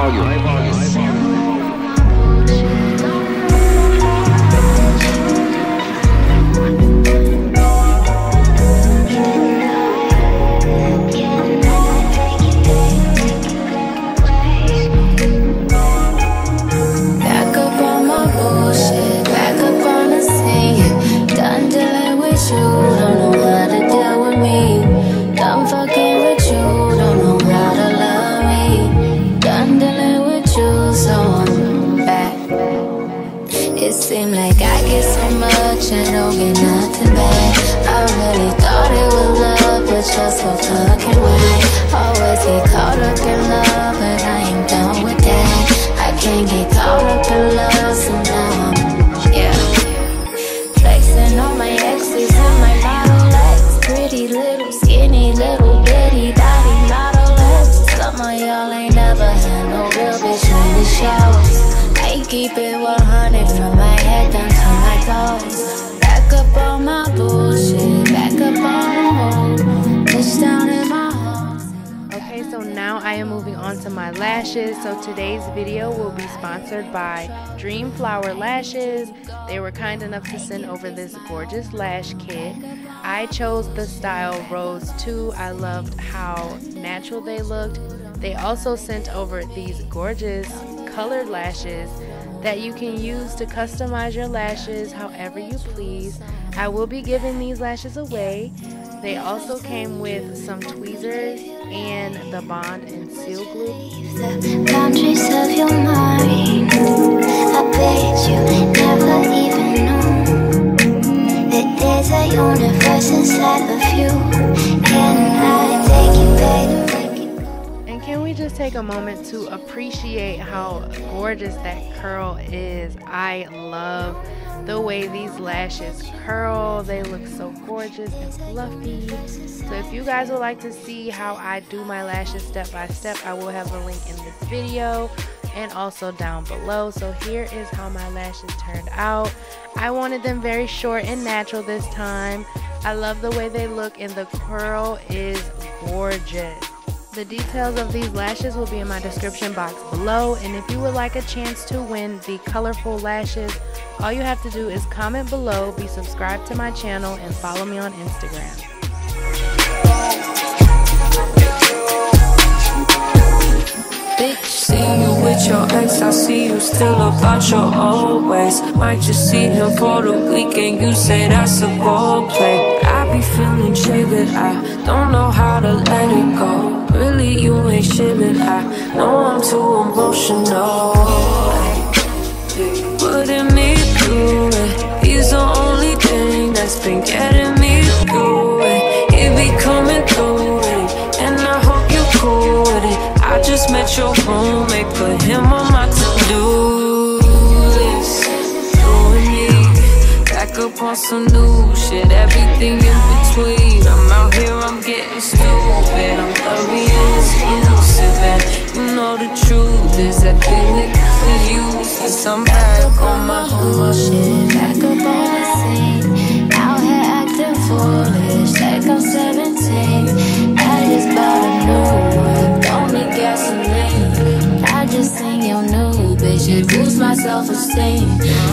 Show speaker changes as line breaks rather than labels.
volume. High.
Keep it 100 from my head down to my toes. Back up on my bullshit, back up on in my home.
Okay, so now I am moving on to my lashes. So today's video will be sponsored by Dream Flower Lashes. They were kind enough to send over this gorgeous lash kit. I chose the style Rose 2. I loved how natural they looked. They also sent over these gorgeous colored lashes that you can use to customize your lashes however you please. I will be giving these lashes away. They also came with some tweezers and the bond and seal glue.
Take
a moment to appreciate how gorgeous that curl is? I love the way these lashes curl. They look so gorgeous and fluffy. So if you guys would like to see how I do my lashes step by step, I will have a link in this video and also down below. So here is how my lashes turned out. I wanted them very short and natural this time. I love the way they look and the curl is gorgeous. The details of these lashes will be in my description box below and if you would like a chance to win the colorful lashes, all you have to do is comment below, be subscribed to my channel, and follow me on Instagram.
See you with your ex, I see you still about your old ways. Might just see him for the weekend, you say that's a role play. I be feeling triggered, I don't know how to let it go. Really, you ain't shit, I know I'm too emotional. Putting me through it, he's the only thing that's been getting me through it. He be coming through it, and I hope you cool with it. I just met your roommate, on some new shit, everything in between. I'm out here, I'm getting stupid. I'm loving exclusive, and you know the truth is that feeling is useless. I'm back on my
bullshit, back up on the scene. Out here acting foolish, like I'm 17. I just bought a new one, don't need gasoline. I just seen your new bitch, it boosts my self-esteem. Back